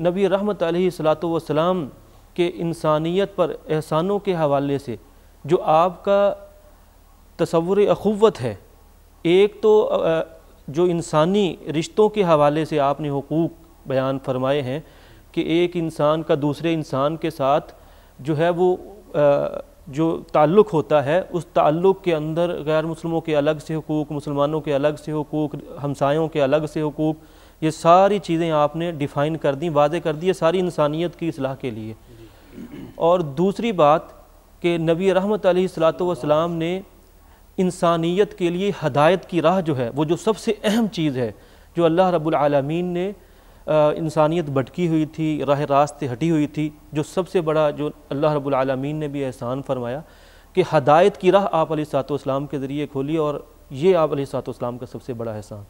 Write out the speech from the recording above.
नबी रहमत सलाम के इंसानियत पर एहसानों के हवाले से, जो आपका तस्वुर अखुवत है, एक तो जो इंसानी रिश्तों के हवाले से आपने हकूक़ बयान फरमाए हैं कि एक इंसान का दूसरे इंसान के साथ जो है वो जो ताल्लुक़ होता है, उस ताल्लुक़ के अंदर गैर मुसलमों के अलग से हकूक़, मुसलमानों के अलग से हकूक़, हमसायों के अलग से हकूक़ ये सारी चीज़ें आपने डिफ़ाइन कर दी, वादे कर दी सारी इंसानियत की असलाह के लिए। और दूसरी बात कि नबी रहमत सलाम ने इंसानियत के लिए हदायत की राह जो है, वो जो सबसे अहम चीज़ है, जो अल्लाह रब्लमीन ने इंसानियत भटकी हुई थी राह रास्ते हटी हुई थी, जो सबसे बड़ा, जो अल्लाह रब्लमीन ने भी एहसान फरमाया कि हदायत की राह आप सलाम के ज़रिए खोली और ये आप सलाम का सबसे बड़ा एहसान।